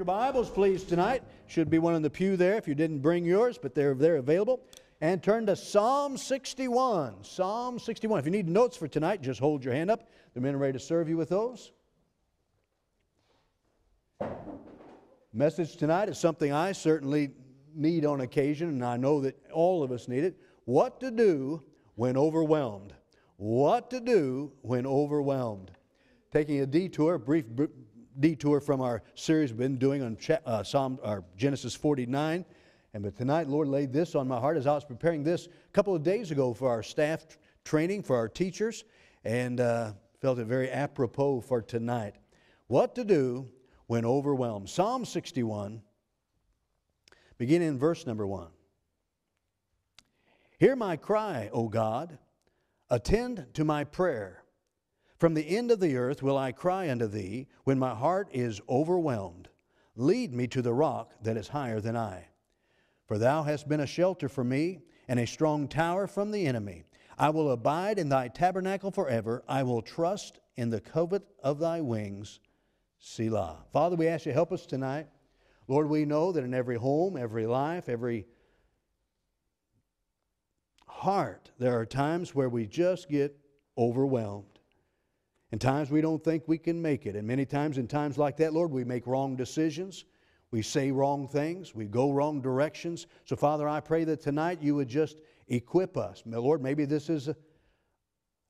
your Bibles, please, tonight. Should be one in the pew there if you didn't bring yours, but they're, they're available. And turn to Psalm 61. Psalm 61. If you need notes for tonight, just hold your hand up. The men are ready to serve you with those. Message tonight is something I certainly need on occasion, and I know that all of us need it. What to do when overwhelmed. What to do when overwhelmed. Taking a detour, brief detour from our series we've been doing on uh, Psalm or Genesis 49. And but tonight, Lord laid this on my heart as I was preparing this a couple of days ago for our staff training for our teachers, and uh, felt it very apropos for tonight. What to do when overwhelmed? Psalm 61, beginning in verse number one. Hear my cry, O God. Attend to my prayer. From the end of the earth will I cry unto thee when my heart is overwhelmed. Lead me to the rock that is higher than I. For thou hast been a shelter for me and a strong tower from the enemy. I will abide in thy tabernacle forever. I will trust in the covert of thy wings. Selah. Father, we ask you to help us tonight. Lord, we know that in every home, every life, every heart, there are times where we just get overwhelmed. And times we don't think we can make it. And many times, in times like that, Lord, we make wrong decisions. We say wrong things. We go wrong directions. So, Father, I pray that tonight you would just equip us. Lord, maybe this is a,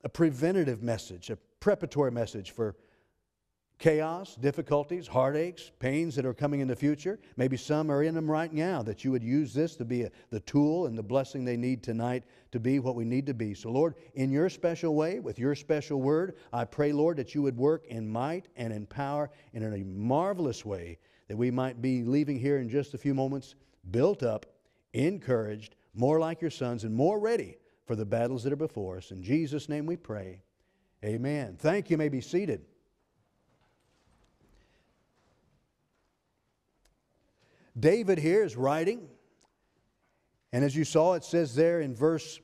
a preventative message, a preparatory message for chaos, difficulties, heartaches, pains that are coming in the future. Maybe some are in them right now, that you would use this to be a, the tool and the blessing they need tonight to be what we need to be. So, Lord, in your special way, with your special word, I pray, Lord, that you would work in might and in power and in a marvelous way, that we might be leaving here in just a few moments built up, encouraged, more like your sons, and more ready for the battles that are before us. In Jesus' name we pray. Amen. Thank you. you may be seated. David here is writing, and as you saw, it says there in verse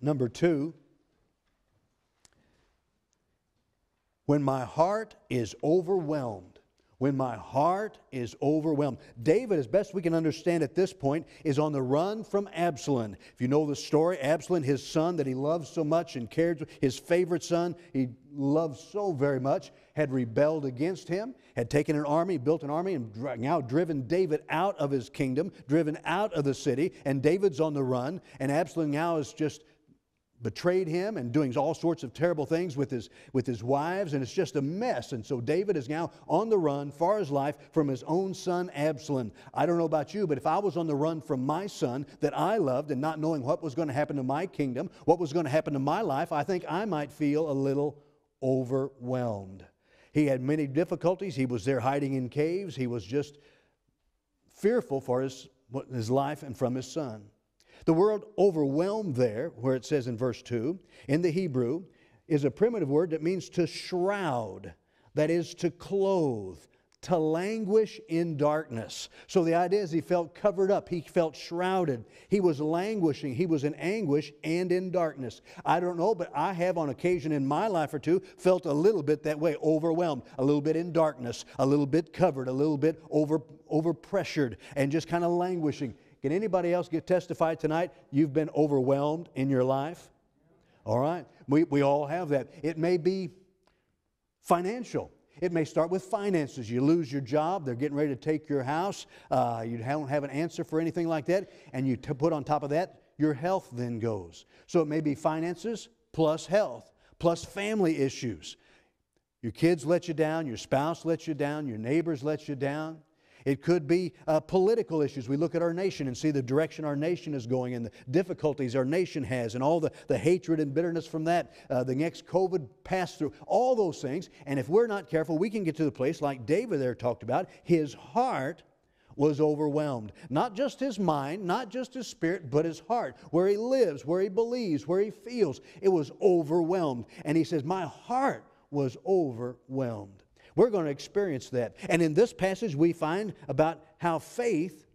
number two when my heart is overwhelmed when my heart is overwhelmed. David, as best we can understand at this point, is on the run from Absalom. If you know the story, Absalom, his son that he loved so much and cared, his favorite son, he loved so very much, had rebelled against him, had taken an army, built an army, and now driven David out of his kingdom, driven out of the city, and David's on the run, and Absalom now is just betrayed him and doing all sorts of terrible things with his, with his wives, and it's just a mess. And so David is now on the run for his life from his own son Absalom. I don't know about you, but if I was on the run from my son that I loved and not knowing what was going to happen to my kingdom, what was going to happen to my life, I think I might feel a little overwhelmed. He had many difficulties. He was there hiding in caves. He was just fearful for his, his life and from his son. The word overwhelmed there, where it says in verse 2, in the Hebrew, is a primitive word that means to shroud, that is, to clothe, to languish in darkness. So the idea is he felt covered up, he felt shrouded, he was languishing, he was in anguish and in darkness. I don't know, but I have on occasion in my life or two felt a little bit that way, overwhelmed, a little bit in darkness, a little bit covered, a little bit over, over pressured, and just kind of languishing. Can anybody else get testified tonight you've been overwhelmed in your life? All right. We, we all have that. It may be financial. It may start with finances. You lose your job, they're getting ready to take your house, uh, you don't have an answer for anything like that, and you t- put on top of that, your health then goes. So it may be finances plus health, plus family issues. Your kids let you down, your spouse lets you down, your neighbors let you down. It could be uh, political issues. We look at our nation and see the direction our nation is going and the difficulties our nation has and all the, the hatred and bitterness from that, uh, the next COVID pass through, all those things. And if we're not careful, we can get to the place like David there talked about. His heart was overwhelmed. Not just his mind, not just his spirit, but his heart, where he lives, where he believes, where he feels. It was overwhelmed. And he says, My heart was overwhelmed. We're going to experience that. And in this passage, we find about how faith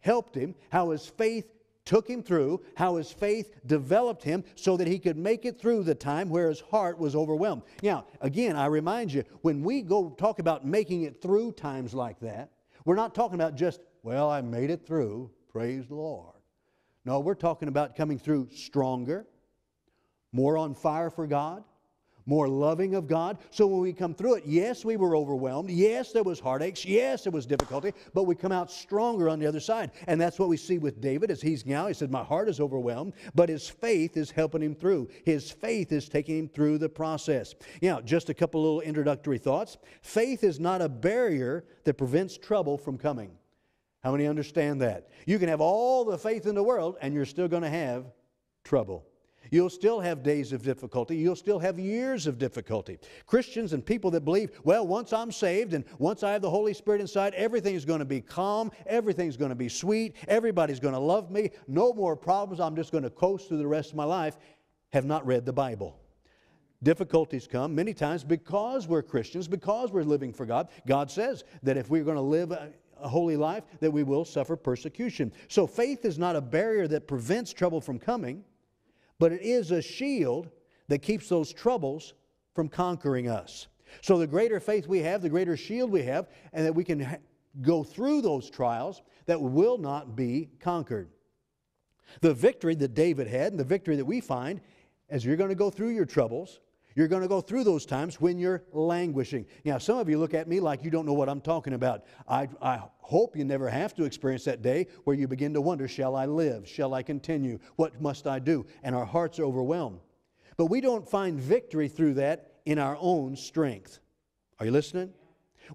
helped him, how his faith took him through, how his faith developed him so that he could make it through the time where his heart was overwhelmed. Now, again, I remind you, when we go talk about making it through times like that, we're not talking about just, well, I made it through, praise the Lord. No, we're talking about coming through stronger, more on fire for God, more loving of God. So when we come through it, yes, we were overwhelmed. Yes, there was heartaches. Yes, there was difficulty, but we come out stronger on the other side. And that's what we see with David as he's now. He said, My heart is overwhelmed, but his faith is helping him through. His faith is taking him through the process. Now, just a couple little introductory thoughts. Faith is not a barrier that prevents trouble from coming. How many understand that? You can have all the faith in the world and you're still going to have trouble. You'll still have days of difficulty. You'll still have years of difficulty. Christians and people that believe, well, once I'm saved and once I have the Holy Spirit inside, everything's going to be calm, everything's going to be sweet, everybody's going to love me, no more problems, I'm just going to coast through the rest of my life, have not read the Bible. Difficulties come many times because we're Christians, because we're living for God. God says that if we're going to live a holy life, that we will suffer persecution. So faith is not a barrier that prevents trouble from coming but it is a shield that keeps those troubles from conquering us. So the greater faith we have, the greater shield we have, and that we can ha- go through those trials that will not be conquered. The victory that David had and the victory that we find as you're going to go through your troubles, you're going to go through those times when you're languishing. Now, some of you look at me like you don't know what I'm talking about. I, I hope you never have to experience that day where you begin to wonder shall I live? Shall I continue? What must I do? And our hearts are overwhelmed. But we don't find victory through that in our own strength. Are you listening?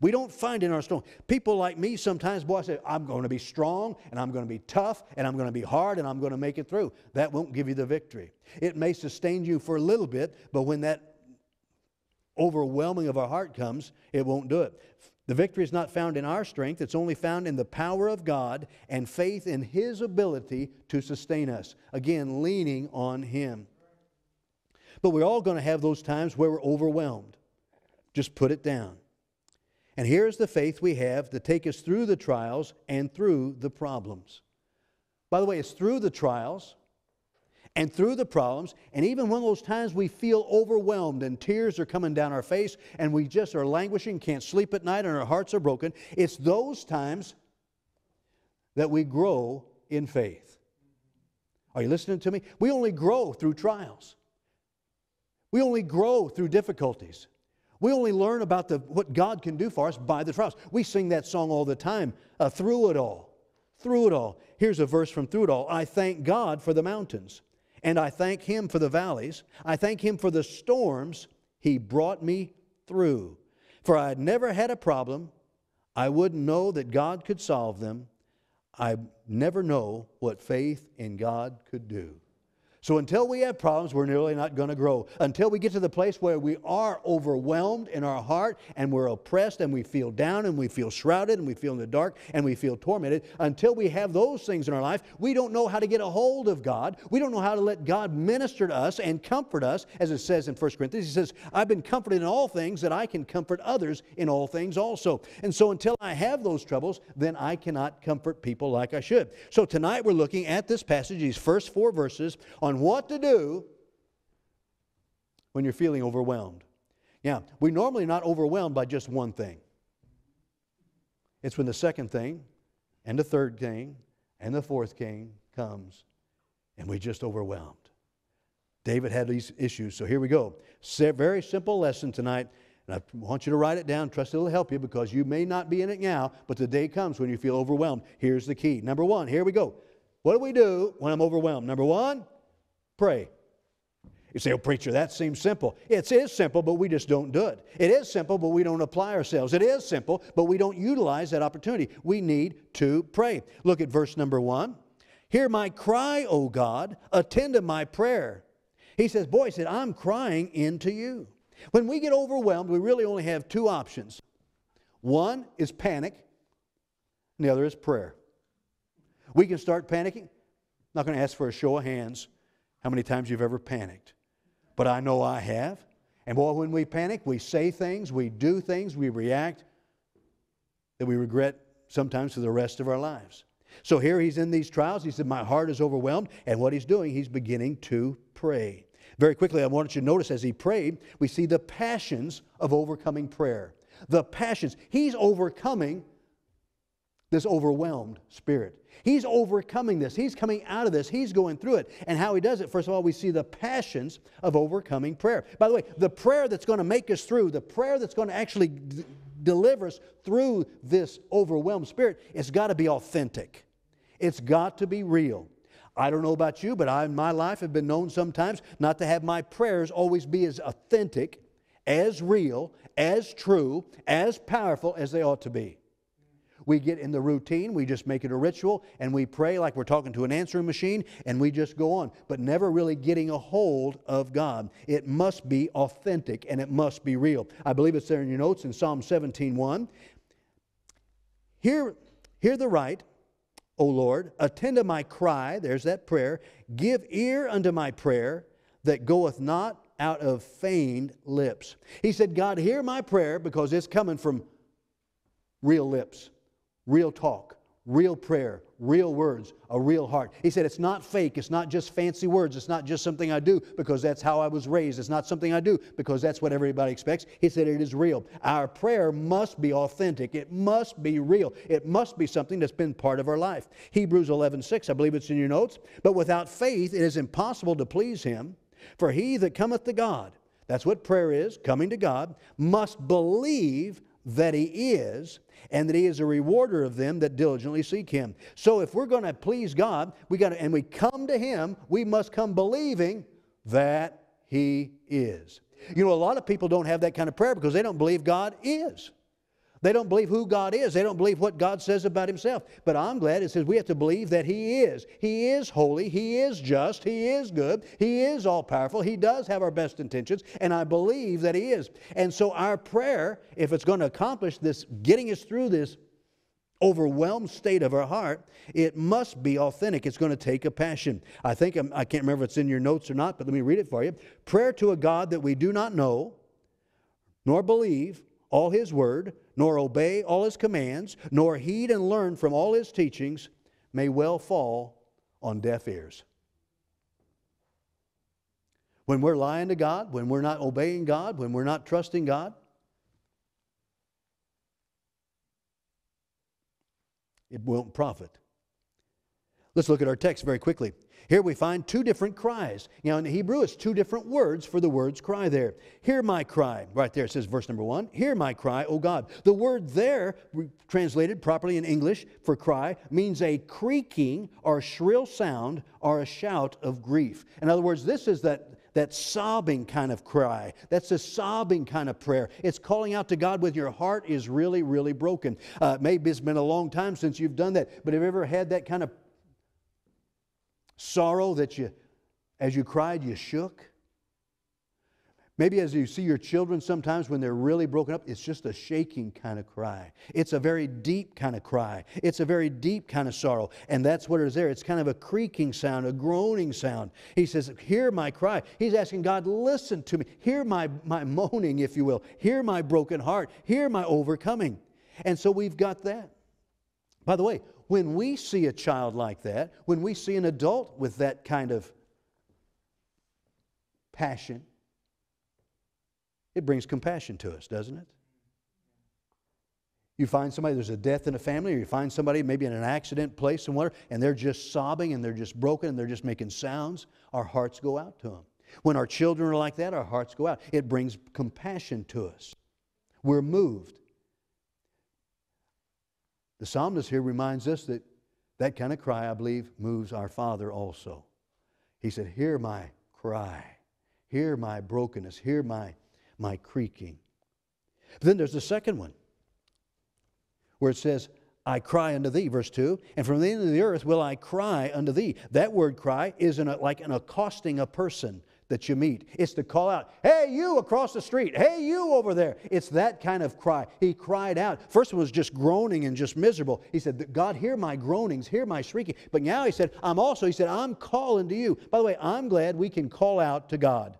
We don't find in our strength. People like me sometimes, boy, say, I'm going to be strong and I'm going to be tough and I'm going to be hard and I'm going to make it through. That won't give you the victory. It may sustain you for a little bit, but when that overwhelming of our heart comes, it won't do it. The victory is not found in our strength, it's only found in the power of God and faith in His ability to sustain us. Again, leaning on Him. But we're all going to have those times where we're overwhelmed. Just put it down. And here's the faith we have to take us through the trials and through the problems. By the way, it's through the trials and through the problems, and even when those times we feel overwhelmed and tears are coming down our face and we just are languishing, can't sleep at night, and our hearts are broken, it's those times that we grow in faith. Are you listening to me? We only grow through trials. We only grow through difficulties. We only learn about the, what God can do for us by the trials. We sing that song all the time, uh, through it all. Through it all. Here's a verse from Through It All I thank God for the mountains and I thank Him for the valleys. I thank Him for the storms He brought me through. For I had never had a problem. I wouldn't know that God could solve them. I never know what faith in God could do. So until we have problems, we're nearly not going to grow. Until we get to the place where we are overwhelmed in our heart and we're oppressed and we feel down and we feel shrouded and we feel in the dark and we feel tormented, until we have those things in our life, we don't know how to get a hold of God. We don't know how to let God minister to us and comfort us, as it says in 1 Corinthians. He says, I've been comforted in all things that I can comfort others in all things also. And so until I have those troubles, then I cannot comfort people like I should. So tonight we're looking at this passage, these first four verses, on on what to do when you're feeling overwhelmed. Now, we're normally not overwhelmed by just one thing. It's when the second thing, and the third thing, and the fourth thing comes, and we're just overwhelmed. David had these issues, so here we go. Very simple lesson tonight, and I want you to write it down. Trust it'll help you because you may not be in it now, but the day comes when you feel overwhelmed. Here's the key. Number one, here we go. What do we do when I'm overwhelmed? Number one, Pray. You say, oh, preacher, that seems simple. It is simple, but we just don't do it. It is simple, but we don't apply ourselves. It is simple, but we don't utilize that opportunity. We need to pray. Look at verse number one. Hear my cry, O God, attend to my prayer. He says, Boy, he said, I'm crying into you. When we get overwhelmed, we really only have two options. One is panic, and the other is prayer. We can start panicking. I'm not going to ask for a show of hands how many times you've ever panicked. But I know I have. And boy, when we panic, we say things, we do things, we react that we regret sometimes for the rest of our lives. So here he's in these trials. He said, My heart is overwhelmed. And what he's doing, he's beginning to pray. Very quickly, I want you to notice as he prayed, we see the passions of overcoming prayer. The passions. He's overcoming this overwhelmed spirit. He's overcoming this. He's coming out of this. He's going through it. And how he does it, first of all, we see the passions of overcoming prayer. By the way, the prayer that's going to make us through, the prayer that's going to actually d- deliver us through this overwhelmed spirit, it's got to be authentic. It's got to be real. I don't know about you, but I in my life have been known sometimes not to have my prayers always be as authentic, as real, as true, as powerful as they ought to be. We get in the routine, we just make it a ritual, and we pray like we're talking to an answering machine, and we just go on, but never really getting a hold of God. It must be authentic and it must be real. I believe it's there in your notes in Psalm 17:1. Hear, hear the right, O Lord, attend to my cry, there's that prayer. Give ear unto my prayer that goeth not out of feigned lips. He said, God, hear my prayer because it's coming from real lips, real talk, real prayer, real words, a real heart. He said, It's not fake. It's not just fancy words. It's not just something I do because that's how I was raised. It's not something I do because that's what everybody expects. He said, It is real. Our prayer must be authentic. It must be real. It must be something that's been part of our life. Hebrews 11 6, I believe it's in your notes. But without faith, it is impossible to please Him. For he that cometh to God, that's what prayer is, coming to God, must believe that He is, and that He is a rewarder of them that diligently seek Him. So if we're going to please God, we got to, and we come to Him, we must come believing that He is. You know, a lot of people don't have that kind of prayer because they don't believe God is. They don't believe who God is. They don't believe what God says about Himself. But I'm glad it says we have to believe that He is. He is holy. He is just. He is good. He is all powerful. He does have our best intentions. And I believe that He is. And so our prayer, if it's going to accomplish this, getting us through this overwhelmed state of our heart, it must be authentic. It's going to take a passion. I think, I can not remember if it's in your notes or not, but let me read it for you. Prayer to a God that we do not know, nor believe all His word, nor obey all his commands, nor heed and learn from all his teachings, may well fall on deaf ears. When we're lying to God, when we're not obeying God, when we're not trusting God, it won't profit. Let's look at our text very quickly. Here we find two different cries. You Now, in the Hebrew, it's two different words for the words cry there. Hear my cry. Right there, it says verse number one. Hear my cry, O God. The word there, translated properly in English for cry, means a creaking or shrill sound or a shout of grief. In other words, this is that that sobbing kind of cry. That's a sobbing kind of prayer. It's calling out to God with your heart is really, really broken. Uh, maybe it's been a long time since you've done that, but have you ever had that kind of sorrow that you, as you cried, you shook. Maybe as you see your children sometimes when they're really broken up, it's just a shaking kind of cry. It's a very deep kind of cry. It's a very deep kind of sorrow. And that's what is there. It's kind of a creaking sound, a groaning sound. He says, Hear my cry. He's asking God, Listen to me. Hear my, my moaning, if you will. Hear my broken heart. Hear my overcoming. And so we've got that. By the way, when we see a child like that, when we see an adult with that kind of passion, it brings compassion to us, doesn't it? You find somebody, there's a death in a family, or you find somebody maybe in an accident place somewhere, and they're just sobbing and they're just broken and they're just making sounds, our hearts go out to them. When our children are like that, our hearts go out. It brings compassion to us. We're moved. The psalmist here reminds us that that kind of cry, I believe, moves our Father also. He said, Hear my cry, hear my brokenness, hear my, my creaking. But then there's the second one where it says, I cry unto thee, verse 2, and from the end of the earth will I cry unto thee. That word cry is an, like an accosting a person, that you meet. It's to call out, hey, you across the street, hey, you over there. It's that kind of cry. He cried out. First one was just groaning and just miserable. He said, God, hear my groanings, hear my shrieking. But now he said, I'm also, he said, I'm calling to you. By the way, I'm glad we can call out to God.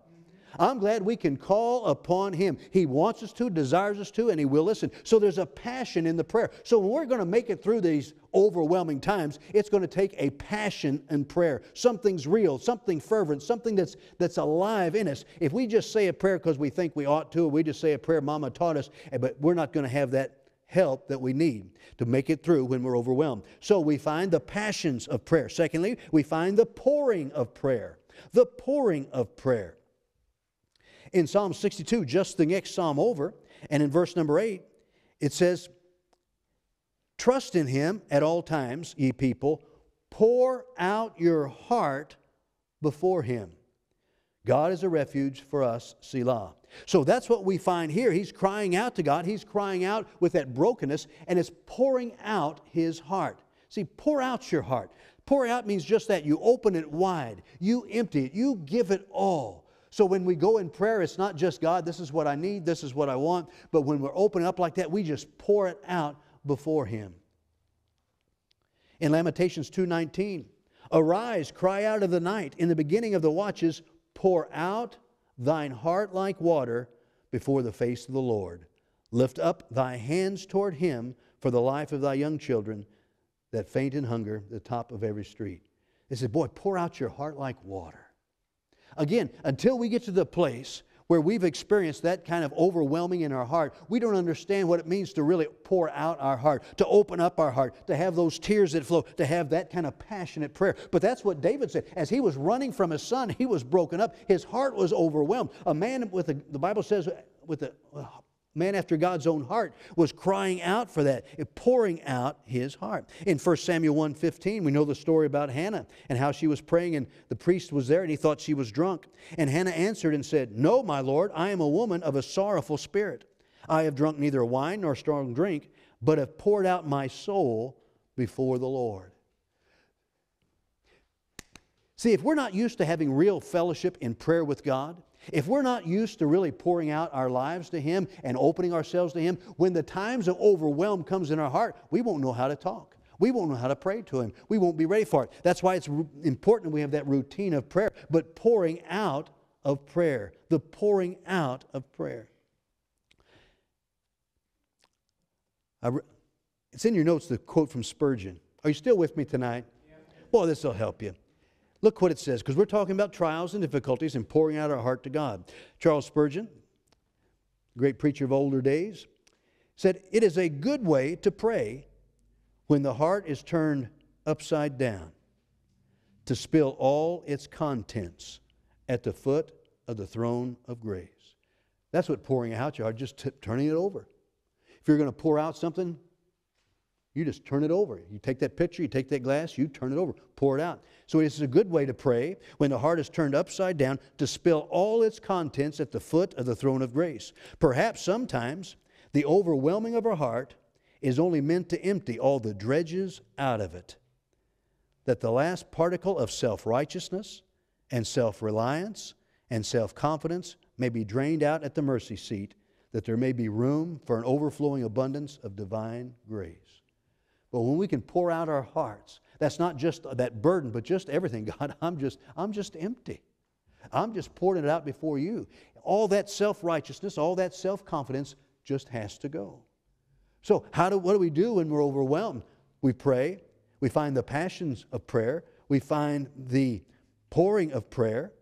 I'm glad we can call upon Him. He wants us to, desires us to, and He will listen. So there's a passion in the prayer. So when we're going to make it through these overwhelming times, it's going to take a passion in prayer. Something's real, something fervent, something that's, that's alive in us. If we just say a prayer because we think we ought to, or we just say a prayer Mama taught us, eh, but we're not going to have that help that we need to make it through when we're overwhelmed. So we find the passions of prayer. Secondly, we find the pouring of prayer. The pouring of prayer. In Psalm 62, just the next psalm over, and in verse number 8, it says, Trust in him at all times, ye people. Pour out your heart before him. God is a refuge for us, Selah. So that's what we find here. He's crying out to God. He's crying out with that brokenness, and it's pouring out his heart. See, pour out your heart. Pour out means just that. You open it wide, you empty it, you give it all. So when we go in prayer, it's not just God, this is what I need, this is what I want, but when we're opening up like that, we just pour it out before Him. In Lamentations 2:19, arise, cry out of the night, in the beginning of the watches, pour out thine heart like water before the face of the Lord. Lift up thy hands toward him for the life of thy young children that faint in hunger, the top of every street. They said, Boy, pour out your heart like water. Again, until we get to the place where we've experienced that kind of overwhelming in our heart, we don't understand what it means to really pour out our heart, to open up our heart, to have those tears that flow, to have that kind of passionate prayer. But that's what David said. As he was running from his son, he was broken up. His heart was overwhelmed. A man with a, the Bible says, with a man after God's own heart, was crying out for that, pouring out his heart. In 1 Samuel 1:15, we know the story about Hannah and how she was praying, and the priest was there and he thought she was drunk. And Hannah answered and said, No, my Lord, I am a woman of a sorrowful spirit. I have drunk neither wine nor strong drink, but have poured out my soul before the Lord. See, if we're not used to having real fellowship in prayer with God, if we're not used to really pouring out our lives to Him and opening ourselves to Him, when the times of overwhelm comes in our heart, we won't know how to talk. We won't know how to pray to Him. We won't be ready for it. That's why it's important we have that routine of prayer, but pouring out of prayer. The pouring out of prayer. It's in your notes, the quote from Spurgeon. Are you still with me tonight? Yeah. Boy, this will help you. Look what it says, because we're talking about trials and difficulties and pouring out our heart to God. Charles Spurgeon, great preacher of older days, said, It is a good way to pray when the heart is turned upside down, to spill all its contents at the foot of the throne of grace. That's what pouring out your heart, just turning it over. If you're going to pour out something, you just turn it over. You take that pitcher, you take that glass, you turn it over, pour it out. So is a good way to pray when the heart is turned upside down to spill all its contents at the foot of the throne of grace. Perhaps sometimes the overwhelming of our heart is only meant to empty all the dredges out of it, that the last particle of self righteousness and self reliance and self confidence may be drained out at the mercy seat, that there may be room for an overflowing abundance of divine grace. But when we can pour out our hearts, that's not just that burden, but just everything. God, I'm just, I'm just empty. I'm just pouring it out before you. All that self-righteousness, all that self-confidence just has to go. So, how do, what do we do when we're overwhelmed? We pray. We find the passions of prayer. We find the pouring of prayer.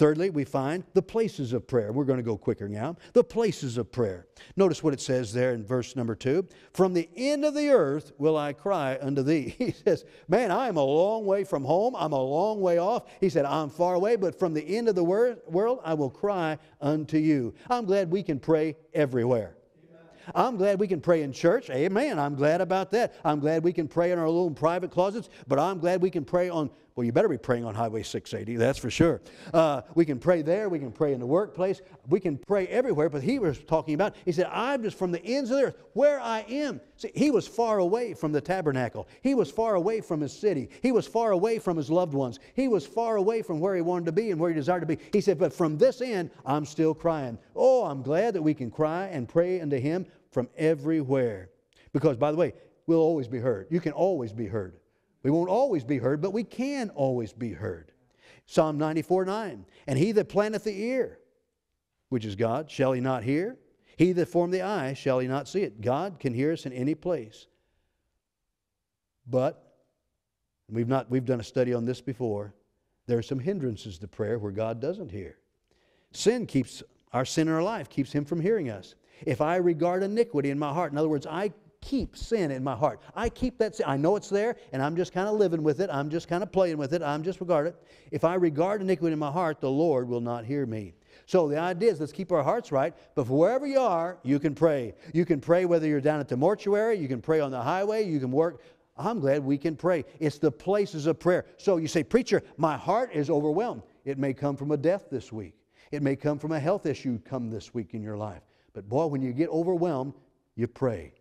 Thirdly, we find the places of prayer. We're going to go quicker now. The places of prayer. Notice what it says there in verse number two. From the end of the earth will I cry unto thee. He says, Man, I am a long way from home. I'm a long way off. He said, I'm far away, but from the end of the world I will cry unto you. I'm glad we can pray everywhere. I'm glad we can pray in church. Amen. I'm glad about that. I'm glad we can pray in our little private closets, but I'm glad we can pray on well, you better be praying on Highway 680, that's for sure. Uh, we can pray there, we can pray in the workplace, we can pray everywhere. But he was talking about, he said, I'm just from the ends of the earth, where I am. See, he was far away from the tabernacle. He was far away from his city. He was far away from his loved ones. He was far away from where he wanted to be and where he desired to be. He said, But from this end, I'm still crying. Oh, I'm glad that we can cry and pray unto him from everywhere. Because, by the way, we'll always be heard. You can always be heard. We won't always be heard, but we can always be heard. Psalm 94 9. And he that planteth the ear which is God, shall he not hear? He that formed the eye, shall he not see it? God can hear us in any place. But we've not we've done a study on this before. There are some hindrances to prayer where God doesn't hear. Sin keeps our sin in our life keeps him from hearing us. If I regard iniquity in my heart, in other words, I keep sin in my heart. I keep that sin. I know it's there, and I'm just kind of living with it. I'm just kind of playing with it. I'm just regard it. If I regard iniquity in my heart, the Lord will not hear me. So the idea is let's keep our hearts right, but wherever you are, you can pray. You can pray whether you're down at the mortuary, you can pray on the highway, you can work. I'm glad we can pray. It's the places of prayer. So you say, Preacher, my heart is overwhelmed. It may come from a death this week. It may come from a health issue come this week in your life. But boy, when you get overwhelmed, you pray.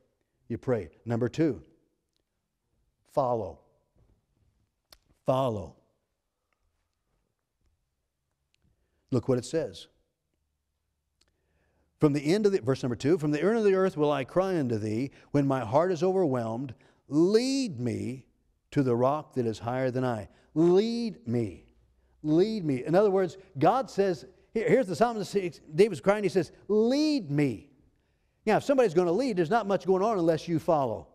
You pray. Number two, follow. Follow. Look what it says. From the end of the, verse number two, from the end of the earth will I cry unto thee when my heart is overwhelmed. Lead me to the rock that is higher than I. Lead me. Lead me. In other words, God says, here's the psalmist, David's crying, he says, Lead me. Now, if somebody's going to lead, there's not much going on unless you follow.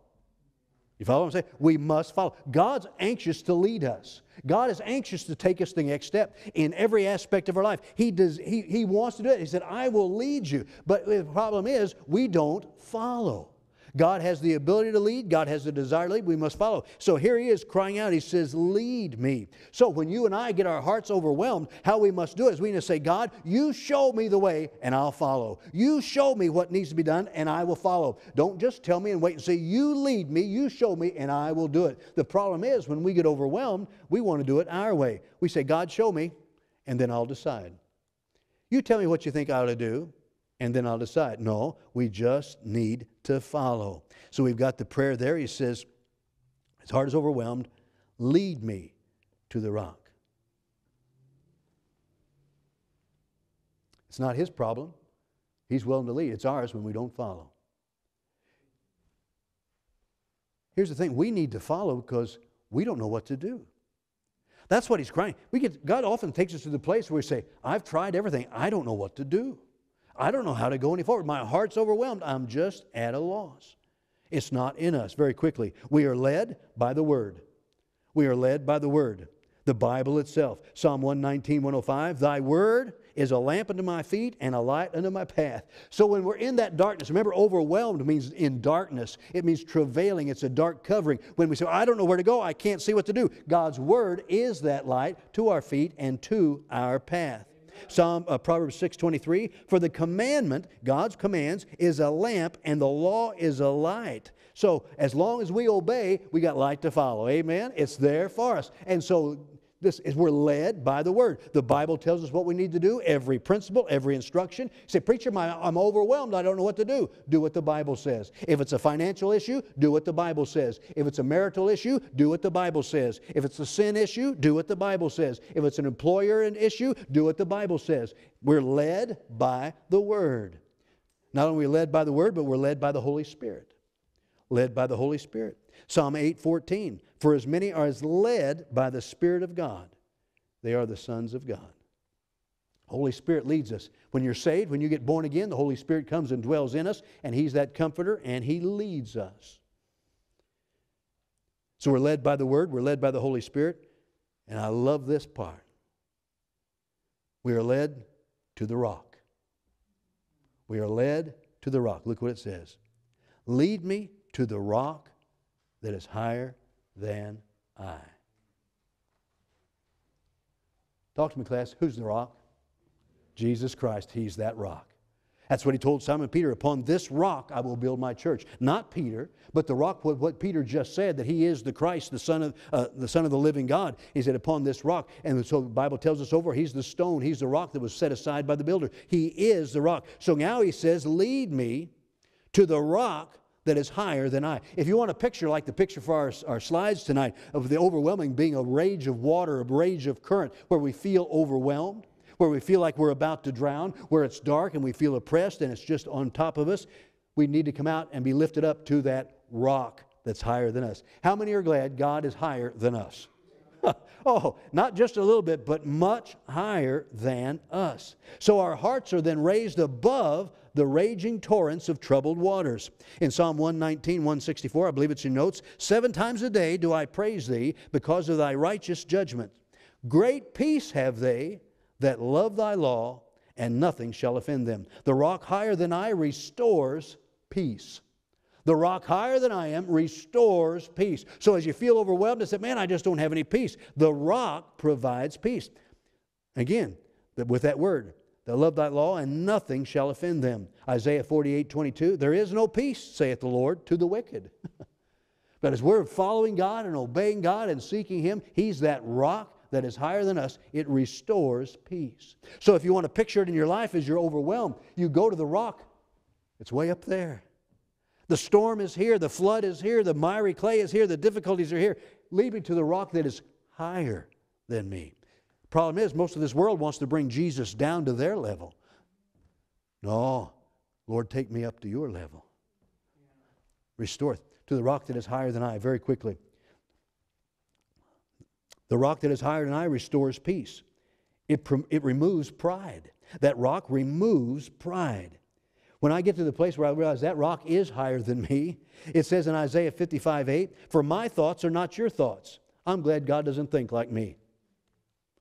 You follow what I'm saying? We must follow. God's anxious to lead us. God is anxious to take us the next step in every aspect of our life. He, does, he, he wants to do it. He said, I will lead you. But the problem is, we don't follow. God has the ability to lead, God has the desire to lead. We must follow. So here he is crying out. He says, Lead me. So when you and I get our hearts overwhelmed, how we must do it is we need to say, God, you show me the way and I'll follow. You show me what needs to be done and I will follow. Don't just tell me and wait and say, You lead me, you show me, and I will do it. The problem is when we get overwhelmed, we want to do it our way. We say, God, show me, and then I'll decide. You tell me what you think I ought to do, and then I'll decide. No, we just need to follow. So we've got the prayer there. He says, His heart is overwhelmed. Lead me to the rock. It's not his problem. He's willing to lead. It's ours when we don't follow. Here's the thing we need to follow because we don't know what to do. That's what he's crying. We get, God often takes us to the place where we say, I've tried everything. I don't know what to do. I don't know how to go any forward. My heart's overwhelmed. I'm just at a loss. It's not in us. Very quickly, we are led by the Word. We are led by the Word, the Bible itself. Psalm 119, 105 Thy Word is a lamp unto my feet and a light unto my path. So when we're in that darkness, remember, overwhelmed means in darkness. It means travailing. It's a dark covering. When we say, I don't know where to go, I can't see what to do, God's Word is that light to our feet and to our path. Psalm uh, Proverbs 6:23, for the commandment, God's commands is a lamp and the law is a light. So as long as we obey, we got light to follow. Amen. It's there for us. And so this is we're led by the word. The Bible tells us what we need to do, every principle, every instruction. You say, Preacher, I'm overwhelmed. I don't know what to do. Do what the Bible says. If it's a financial issue, do what the Bible says. If it's a marital issue, do what the Bible says. If it's a sin issue, do what the Bible says. If it's an employer issue, do what the Bible says. We're led by the word. Not only we led by the word, but we're led by the Holy Spirit. Led by the Holy Spirit. Psalm 8:14 For as many are as led by the Spirit of God, they are the sons of God. Holy Spirit leads us. When you're saved, when you get born again, the Holy Spirit comes and dwells in us, and He's that comforter, and He leads us. So we're led by the Word, we're led by the Holy Spirit, and I love this part. We are led to the rock. We are led to the rock. Look what it says Lead me to the rock that is higher than I. Talk to me, class. Who's the rock? Jesus Christ. He's that rock. That's what he told Simon Peter. Upon this rock I will build my church. Not Peter, but the rock, what, Peter just said, that he is the Christ, the Son of, uh, the Son of the living God. He said, upon this rock. And so the Bible tells us over, he's the stone, he's the rock that was set aside by the builder. He is the rock. So now he says, Lead me to the rock that is higher than I. If you want a picture like the picture for our, our slides tonight of the overwhelming being a rage of water, a rage of current, where we feel overwhelmed, where we feel like we're about to drown, where it's dark and we feel oppressed and it's just on top of us, we need to come out and be lifted up to that rock that's higher than us. How many are glad God is higher than us? oh, not just a little bit, but much higher than us. So our hearts are then raised above the raging torrents of troubled waters. In Psalm 119, 164, I believe it's in notes, seven times a day do I praise thee because of thy righteous judgment. Great peace have they that love thy law, and nothing shall offend them. The rock higher than I restores peace. The rock higher than I am restores peace. So as you feel overwhelmed and say, man, I just don't have any peace, the rock provides peace. Again, with that word, they love thy law, and nothing shall offend them. Isaiah 48, 22, there is no peace, saith the Lord, to the wicked. but as we're following God and obeying God and seeking Him, He's that rock that is higher than us, it restores peace. So if you want to picture it in your life as you're overwhelmed, you go to the rock, it's way up there. The storm is here, the flood is here, the miry clay is here, the difficulties are here. Lead me to the rock that is higher than me. Problem is, most of this world wants to bring Jesus down to their level. No, Lord, take me up to your level. Restore to the rock that is higher than I, very quickly. The rock that is higher than I restores peace. It, it removes pride. That rock removes pride. When I get to the place where I realize that rock is higher than me, it says in Isaiah 55 8, For my thoughts are not your thoughts. I'm glad God doesn't think like me.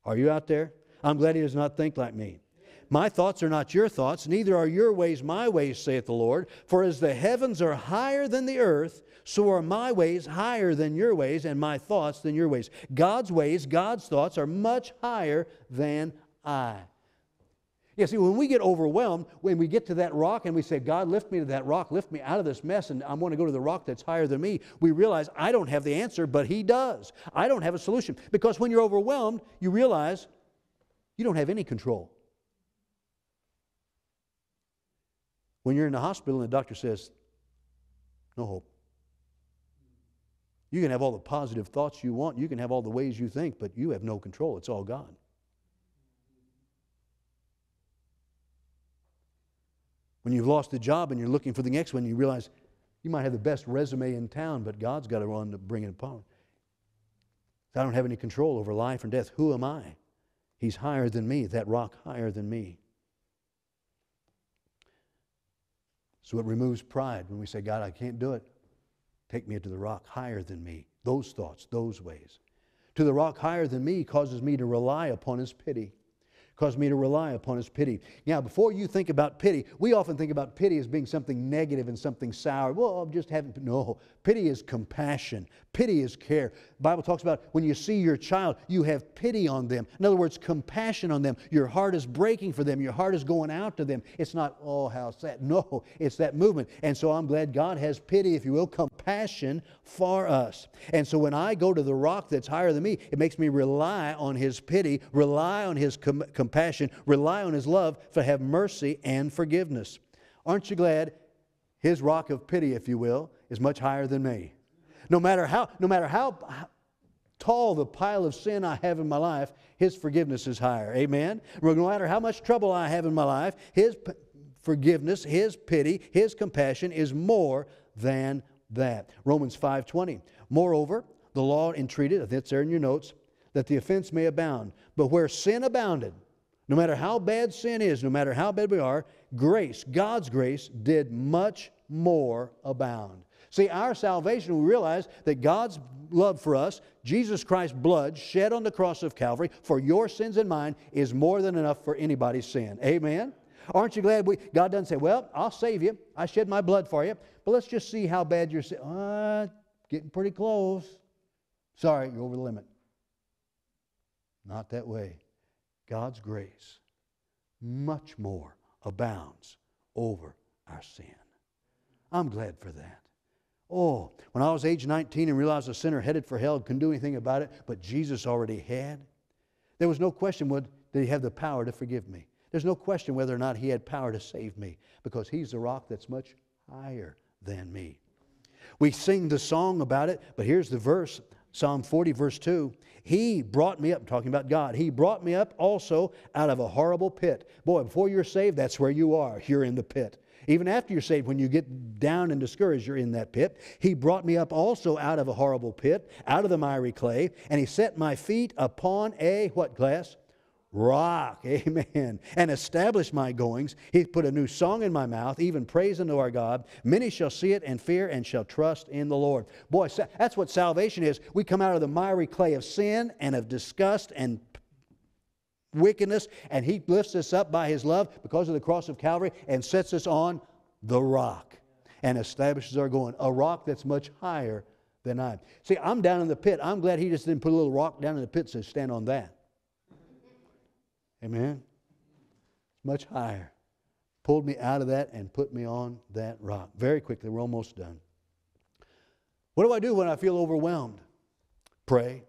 Are you out there? I'm glad He does not think like me. My thoughts are not your thoughts, neither are your ways my ways, saith the Lord. For as the heavens are higher than the earth, so are my ways higher than your ways, and my thoughts than your ways. God's ways, God's thoughts are much higher than I. Yeah, see, when we get overwhelmed, when we get to that rock and we say, God, lift me to that rock, lift me out of this mess, and I want to go to the rock that's higher than me, we realize I don't have the answer, but He does. I don't have a solution. Because when you're overwhelmed, you realize you don't have any control. When you're in the hospital and the doctor says, no hope. You can have all the positive thoughts you want, you can have all the ways you think, but you have no control. It's all God. When you've lost a job and you're looking for the next one, you realize you might have the best resume in town, but God's got to run to bring it upon. I don't have any control over life and death. Who am I? He's higher than me, that rock higher than me. So it removes pride when we say, God, I can't do it. Take me to the rock higher than me. Those thoughts, those ways. To the rock higher than me causes me to rely upon his pity cause me to rely upon his pity. Now, before you think about pity, we often think about pity as being something negative and something sour. Well, I'm just having, no. Pity is compassion. Pity is care. The Bible talks about when you see your child, you have pity on them. In other words, compassion on them. Your heart is breaking for them. Your heart is going out to them. It's not, oh, how sad. No, it's that movement. And so I'm glad God has pity, if you will, compassion for us. And so when I go to the rock that's higher than me, it makes me rely on his pity, rely on his com- compassion, rely on his love to have mercy and forgiveness. Aren't you glad his rock of pity, if you will, is much higher than me? No matter how, no matter how, tall the pile of sin I have in my life, his forgiveness is higher. Amen? No matter how much trouble I have in my life, his p- forgiveness, his pity, his compassion is more than that. Romans 5:20. Moreover, the law entreated, that's there in your notes, that the offense may abound. But where sin abounded, no matter how bad sin is, no matter how bad we are, grace, God's grace, did much more abound. See, our salvation, we realize that God's love for us, Jesus Christ's blood shed on the cross of Calvary for your sins and mine, is more than enough for anybody's sin. Amen? Aren't you glad we, God doesn't say, Well, I'll save you. I shed my blood for you, but let's just see how bad you're sin. Uh, getting pretty close. Sorry, you're over the limit. Not that way. God's grace much more abounds over our sin. I'm glad for that. Oh, when I was age 19 and realized a sinner headed for hell, couldn't do anything about it, but Jesus already had, there was no question would, did he have the power to forgive me. There's no question whether or not he had power to save me because he's the rock that's much higher than me. We sing the song about it, but here's the verse Psalm 40, verse 2. He brought me up, talking about God, He brought me up also out of a horrible pit. Boy, before you're saved, that's where you are. You're in the pit. Even after you're saved, when you get down and discouraged, you're in that pit. He brought me up also out of a horrible pit, out of the miry clay, and he set my feet upon a what glass? Rock, amen, and established my goings. He put a new song in my mouth, even praise unto our God. Many shall see it and fear and shall trust in the Lord. Boy, that's what salvation is. We come out of the miry clay of sin and of disgust and wickedness, and He lifts us up by His love because of the cross of Calvary and sets us on the rock and establishes our going, a rock that's much higher than I. See, I'm down in the pit. I'm glad He just didn't put a little rock down in the pit and says, stand on that. Amen. It's much higher. Pulled me out of that and put me on that rock. Very quickly, we're almost done. What do I do when I feel overwhelmed? Pray.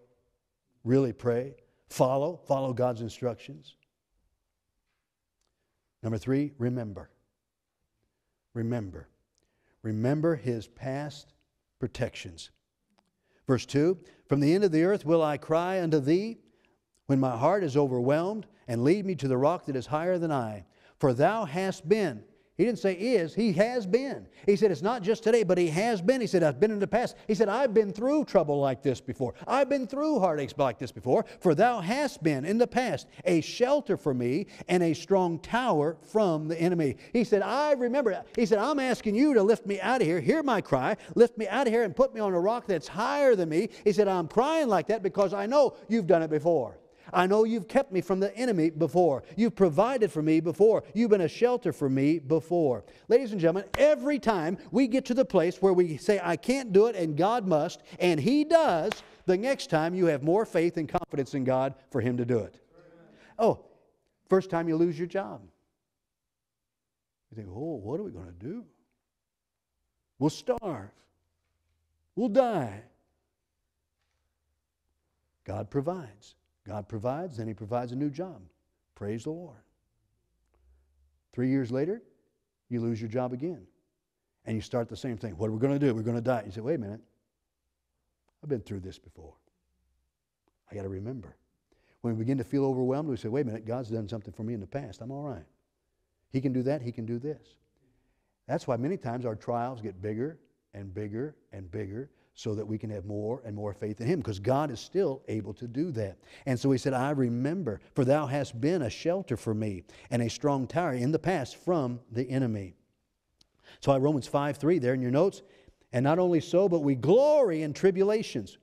Really pray. Follow, follow God's instructions. Number three, remember. Remember. Remember his past protections. Verse 2 From the end of the earth will I cry unto thee when my heart is overwhelmed, and lead me to the rock that is higher than I. For thou hast been he didn't say is, he has been. He said it's not just today, but he has been. He said, I've been in the past. He said, I've been through trouble like this before. I've been through heartaches like this before. For thou hast been in the past a shelter for me and a strong tower from the enemy. He said, I remember. He said, I'm asking you to lift me out of here. Hear my cry. Lift me out of here and put me on a rock that's higher than me. He said, I'm crying like that because I know you've done it before. I know you've kept me from the enemy before. You've provided for me before. You've been a shelter for me before. Ladies and gentlemen, every time we get to the place where we say, I can't do it and God must, and He does, the next time you have more faith and confidence in God for Him to do it. Oh, first time you lose your job. You think, oh, what are we going to do? We'll starve. We'll die. God provides. God provides, then He provides a new job. Praise the Lord. Three years later, you lose your job again. And you start the same thing. What are we going to do? We're going to die. You say, wait a minute. I've been through this before. I got to remember. When we begin to feel overwhelmed, we say, wait a minute, God's done something for me in the past. I'm all right. He can do that, He can do this. That's why many times our trials get bigger and bigger and bigger so that we can have more and more faith in him because God is still able to do that. And so he said, I remember, for thou hast been a shelter for me and a strong tower in the past from the enemy. So I Romans 5 3 there in your notes. And not only so, but we glory in tribulations.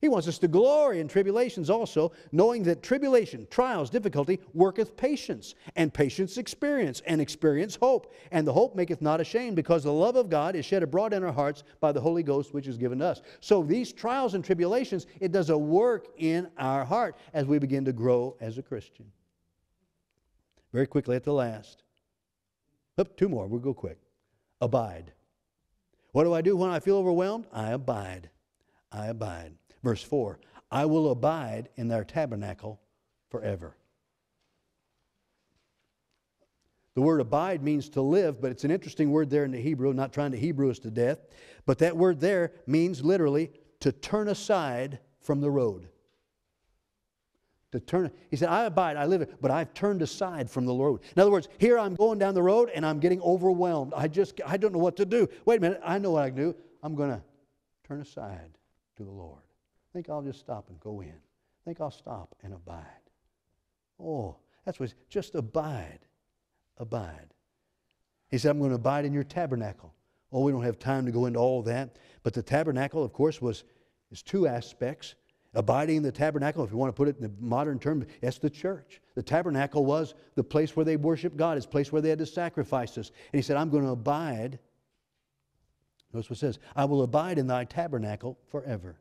He wants us to glory in tribulations also, knowing that tribulation, trials, difficulty worketh patience, and patience experience, and experience hope. And the hope maketh not ashamed, because the love of God is shed abroad in our hearts by the Holy Ghost which is given to us. So these trials and tribulations, it does a work in our heart as we begin to grow as a Christian. Very quickly at the last. two more, we'll go quick. Abide. What do I do when I feel overwhelmed? I abide. I abide. Verse 4 I will abide in their tabernacle forever. The word abide means to live, but it's an interesting word there in the Hebrew, not trying to Hebrew us to death. But that word there means literally to turn aside from the road. To turn, he said, I abide, I live, but I've turned aside from the road. In other words, here I'm going down the road and I'm getting overwhelmed. I just, I don't know what to do. Wait a minute, I know what I can do. I'm going to turn aside to the Lord. Think I'll just stop and go in. Think I'll stop and abide. Oh, that's what, just abide. Abide. He said, I'm going to abide in your tabernacle. Oh, we don't have time to go into all that. But the tabernacle, of course, was is two aspects. Abiding in the tabernacle, if you want to put it in the modern term, that's the church. The tabernacle was the place where they worshiped God, it's place where they had to sacrifice us. And he said, I'm going to abide. Notice what it says, I will abide in thy tabernacle forever.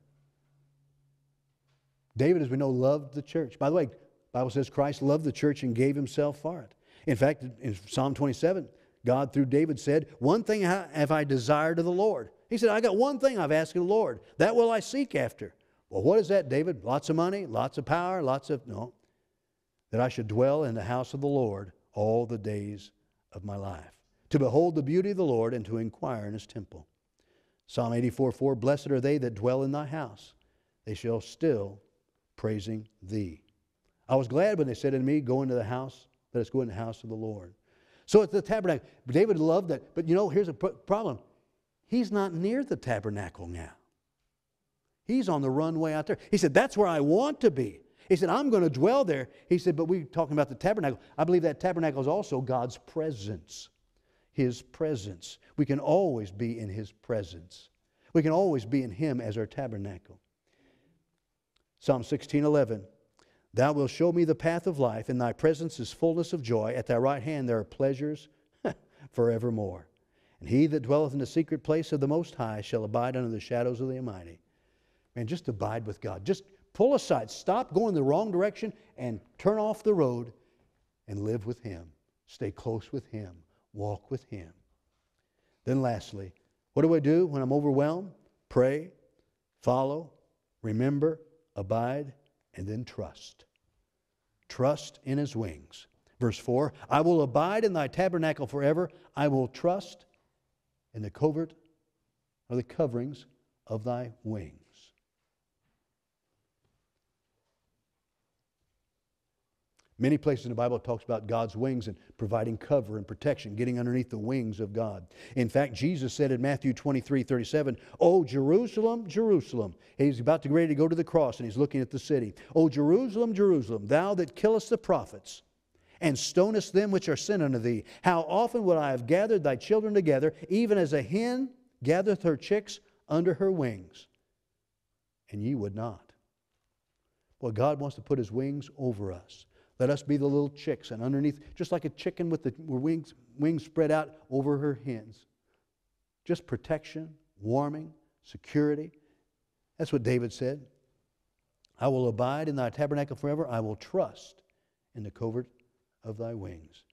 David, as we know, loved the church. By the way, Bible says Christ loved the church and gave himself for it. In fact, in Psalm 27, God through David said, One thing have I desired of the Lord. He said, I got one thing I've asked of the Lord. That will I seek after. Well, what is that, David? Lots of money, lots of power, lots of. No. That I should dwell in the house of the Lord all the days of my life, to behold the beauty of the Lord and to inquire in his temple. Psalm 84 4 Blessed are they that dwell in thy house, they shall still praising thee. I was glad when they said unto me, Go into the house, let us go into the house of the Lord. So it's the tabernacle. David loved that. But you know, here's a problem. He's not near the tabernacle now. He's on the runway out there. He said, That's where I want to be. He said, I'm going to dwell there. He said, But we're talking about the tabernacle. I believe that tabernacle is also God's presence. His presence. We can always be in His presence. We can always be in Him as our tabernacle. Psalm 16 11. Thou wilt show me the path of life. In thy presence is fullness of joy. At thy right hand there are pleasures forevermore. And he that dwelleth in the secret place of the Most High shall abide under the shadows of the Almighty. Man, just abide with God. Just pull aside. Stop going the wrong direction and turn off the road and live with Him. Stay close with Him. Walk with Him. Then, lastly, what do I do when I'm overwhelmed? Pray, follow, remember, abide, and then trust. Trust in His wings. Verse 4 I will abide in thy tabernacle forever. I will trust in the covert or the coverings of thy wings. Many places in the Bible talks about God's wings and providing cover and protection, getting underneath the wings of God. In fact, Jesus said in Matthew 23 37, Oh, Jerusalem, Jerusalem. He's about to get ready to go to the cross and he's looking at the city. Oh, Jerusalem, Jerusalem, thou that killest the prophets and stonest them which are sent unto thee. How often would I have gathered thy children together, even as a hen gathereth her chicks under her wings, and ye would not. Well, God wants to put his wings over us. Let us be the little chicks, and underneath, just like a chicken with the wings, wings spread out over her hens. Just protection, warming, security. That's what David said. I will abide in thy tabernacle forever. I will trust in the covert of thy wings.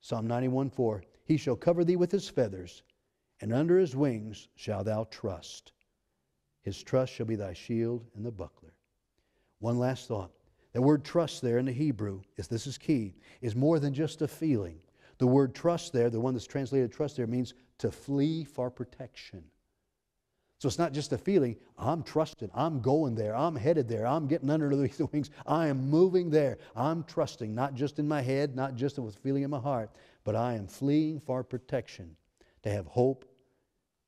Psalm 91 4 He shall cover thee with his feathers, and under his wings shalt thou trust. His trust shall be thy shield and the buckler. One last thought. The word trust there in the Hebrew, is this is key, is more than just a feeling. The word trust there, the one that's translated trust there, means to flee for protection. So it's not just a feeling, I'm trusting, I'm going there, I'm headed there, I'm getting under the wings, I am moving there. I'm trusting, not just in my head, not just with feeling in my heart, but I am fleeing for protection, to have hope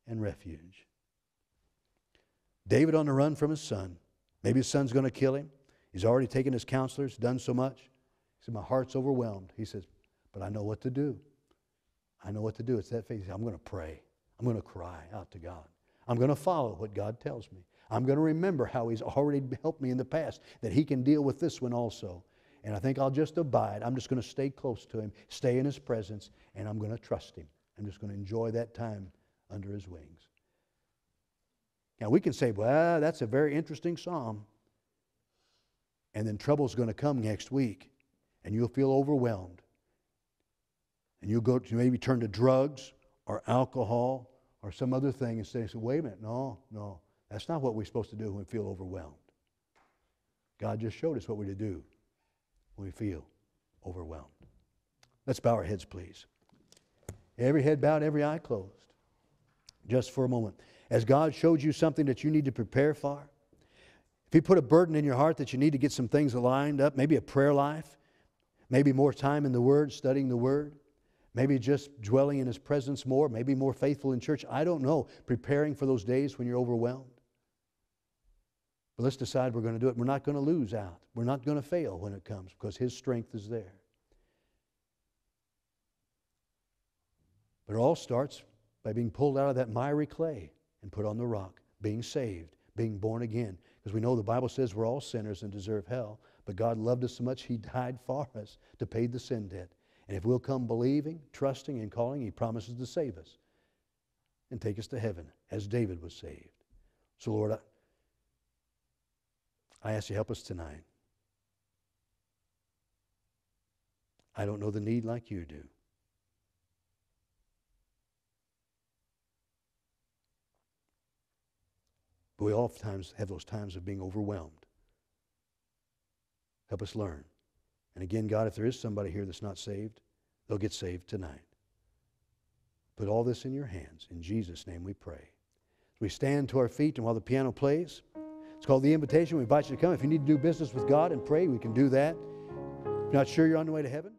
and refuge. David on the run from his son. Maybe his son's going to kill him. He's already taken his counselors, done so much. He said, My heart's overwhelmed. He says, But I know what to do. I know what to do. It's that faith. I'm going to pray. I'm going to cry out to God. I'm going to follow what God tells me. I'm going to remember how He's already helped me in the past, that He can deal with this one also. And I think I'll just abide. I'm just going to stay close to Him, stay in His presence, and I'm going to trust Him. I'm just going to enjoy that time under His wings. Now, we can say, well, that's a very interesting psalm. And then trouble's going to come next week, and you'll feel overwhelmed. And you'll go to maybe turn to drugs or alcohol or some other thing and say, wait a minute, no, no, that's not what we're supposed to do when we feel overwhelmed. God just showed us what we're to do when we feel overwhelmed. Let's bow our heads, please. Every head bowed, every eye closed. Just for a moment. As God showed you something that you need to prepare for, if you put a burden in your heart that you need to get some things aligned up, maybe a prayer life, maybe more time in the Word, studying the Word, maybe just dwelling in His presence more, maybe more faithful in church, I don't know, preparing for those days when you're overwhelmed. But let's decide we're going to do it. We're not going to lose out. We're not going to fail when it comes because His strength is there. But it all starts by being pulled out of that miry clay and put on the rock, being saved, being born again. Because we know the Bible says we're all sinners and deserve hell. But God loved us so much, He died for us to pay the sin debt. And if we'll come believing, trusting, and calling, He promises to save us and take us to heaven as David was saved. So, Lord, I, I ask you to help us tonight. I don't know the need like you do. But we oftentimes have those times of being overwhelmed. Help us learn. And again, God, if there is somebody here that's not saved, they'll get saved tonight. Put all this in your hands. In Jesus' name we pray. We stand to our feet and while the piano plays, it's called the invitation. We invite you to come. If you need to do business with God and pray, we can do that. If you're not sure you're on the way to heaven,